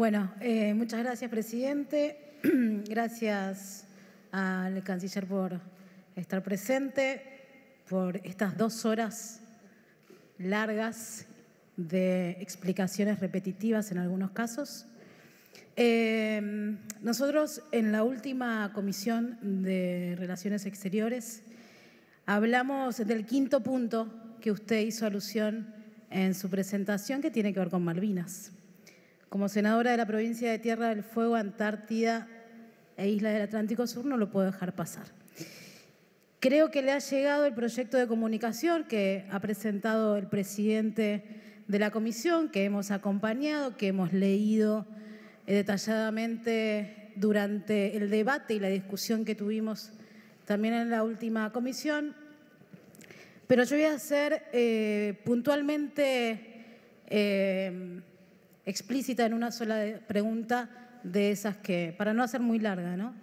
Bueno, eh, muchas gracias, presidente. gracias al canciller por estar presente, por estas dos horas largas de explicaciones repetitivas en algunos casos. Eh, nosotros en la última comisión de Relaciones Exteriores hablamos del quinto punto que usted hizo alusión en su presentación que tiene que ver con Malvinas. Como senadora de la provincia de Tierra del Fuego, Antártida e Isla del Atlántico Sur no lo puedo dejar pasar. Creo que le ha llegado el proyecto de comunicación que ha presentado el presidente de la comisión, que hemos acompañado, que hemos leído eh, detalladamente durante el debate y la discusión que tuvimos también en la última comisión. Pero yo voy a hacer eh, puntualmente eh, explícita en una sola pregunta de esas que, para no hacer muy larga, ¿no?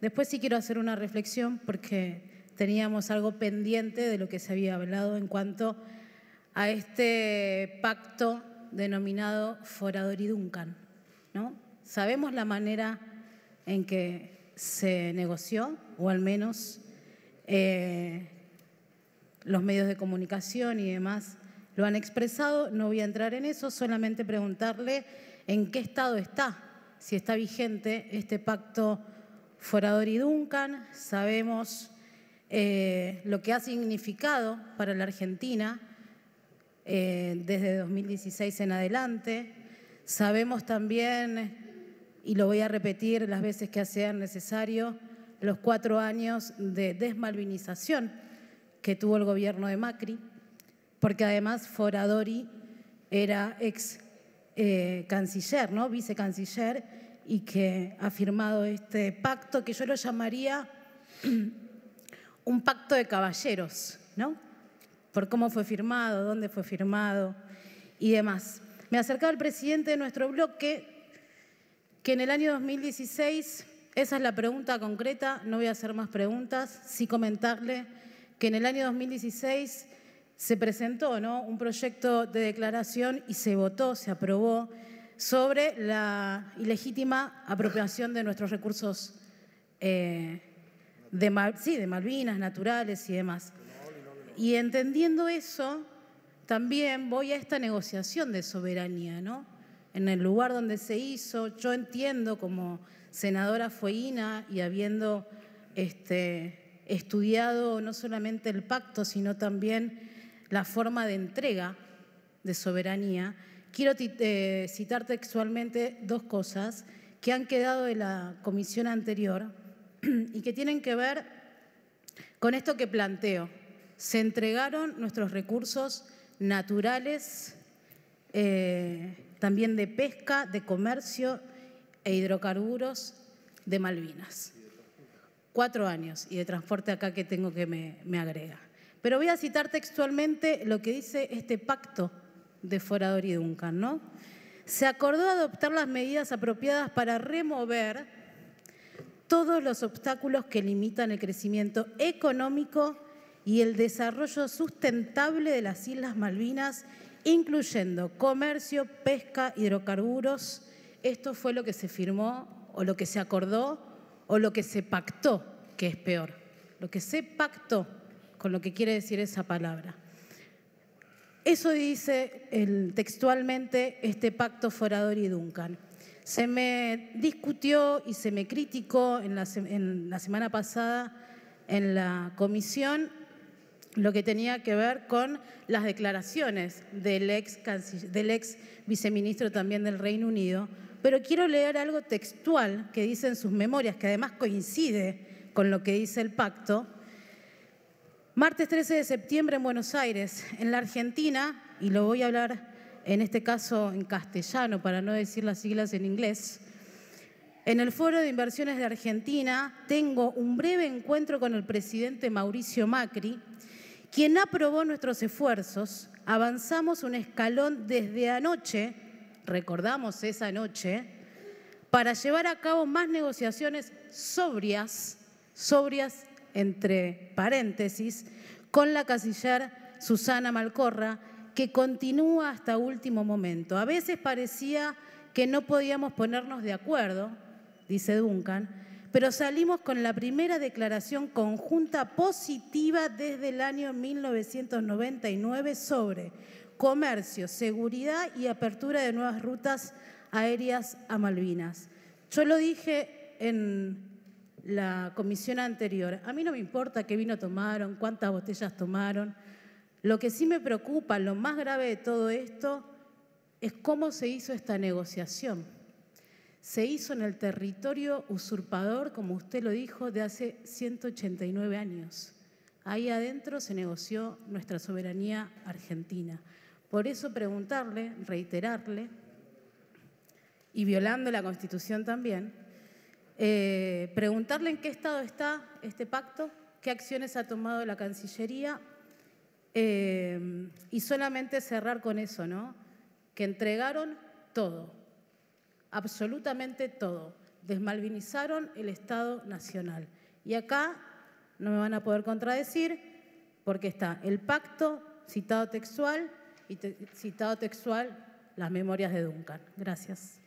Después sí quiero hacer una reflexión porque teníamos algo pendiente de lo que se había hablado en cuanto a este pacto denominado Forador y Duncan, ¿no? Sabemos la manera en que se negoció, o al menos eh, los medios de comunicación y demás lo han expresado, no voy a entrar en eso, solamente preguntarle en qué estado está, si está vigente este pacto Forador y Duncan, sabemos eh, lo que ha significado para la Argentina eh, desde 2016 en adelante, sabemos también, y lo voy a repetir las veces que sea necesario, los cuatro años de desmalvinización que tuvo el gobierno de Macri, porque además Foradori era ex eh, canciller, ¿no? vicecanciller, y que ha firmado este pacto que yo lo llamaría un pacto de caballeros, ¿no? Por cómo fue firmado, dónde fue firmado y demás. Me acercaba el presidente de nuestro bloque que en el año 2016, esa es la pregunta concreta, no voy a hacer más preguntas, sí comentarle que en el año 2016 se presentó ¿no? un proyecto de declaración y se votó, se aprobó sobre la ilegítima apropiación de nuestros recursos eh, de, sí, de Malvinas, naturales y demás. Y entendiendo eso, también voy a esta negociación de soberanía, ¿no? En el lugar donde se hizo, yo entiendo como senadora fueguina y habiendo este, estudiado no solamente el pacto, sino también la forma de entrega de soberanía, quiero eh, citar textualmente dos cosas que han quedado de la comisión anterior y que tienen que ver con esto que planteo. Se entregaron nuestros recursos naturales, eh, también de pesca, de comercio e hidrocarburos de Malvinas cuatro años y de transporte acá que tengo que me, me agrega. Pero voy a citar textualmente lo que dice este pacto de Forador y Duncan, ¿no? Se acordó adoptar las medidas apropiadas para remover todos los obstáculos que limitan el crecimiento económico y el desarrollo sustentable de las Islas Malvinas, incluyendo comercio, pesca, hidrocarburos. Esto fue lo que se firmó o lo que se acordó o lo que se pactó, que es peor. Lo que se pactó con lo que quiere decir esa palabra. Eso dice textualmente este pacto Forador y Duncan. Se me discutió y se me criticó en la, semana pasada en la comisión lo que tenía que ver con las declaraciones del ex, del ex viceministro también del Reino Unido, pero quiero leer algo textual que dice en sus memorias, que además coincide con lo que dice el pacto. Martes 13 de septiembre en Buenos Aires, en la Argentina, y lo voy a hablar en este caso en castellano para no decir las siglas en inglés, en el Foro de Inversiones de Argentina tengo un breve encuentro con el presidente Mauricio Macri, quien aprobó nuestros esfuerzos. Avanzamos un escalón desde anoche recordamos esa noche, para llevar a cabo más negociaciones sobrias, sobrias entre paréntesis, con la canciller Susana Malcorra, que continúa hasta último momento. A veces parecía que no podíamos ponernos de acuerdo, dice Duncan, pero salimos con la primera declaración conjunta positiva desde el año 1999 sobre comercio, seguridad y apertura de nuevas rutas aéreas a Malvinas. Yo lo dije en la comisión anterior, a mí no me importa qué vino tomaron, cuántas botellas tomaron, lo que sí me preocupa, lo más grave de todo esto, es cómo se hizo esta negociación. Se hizo en el territorio usurpador, como usted lo dijo, de hace 189 años. Ahí adentro se negoció nuestra soberanía argentina. Por eso preguntarle, reiterarle, y violando la Constitución también, eh, preguntarle en qué estado está este pacto, qué acciones ha tomado la Cancillería eh, y solamente cerrar con eso, ¿no? Que entregaron todo, absolutamente todo. Desmalvinizaron el Estado Nacional. Y acá no me van a poder contradecir porque está el pacto citado textual y citado textual las memorias de Duncan. Gracias.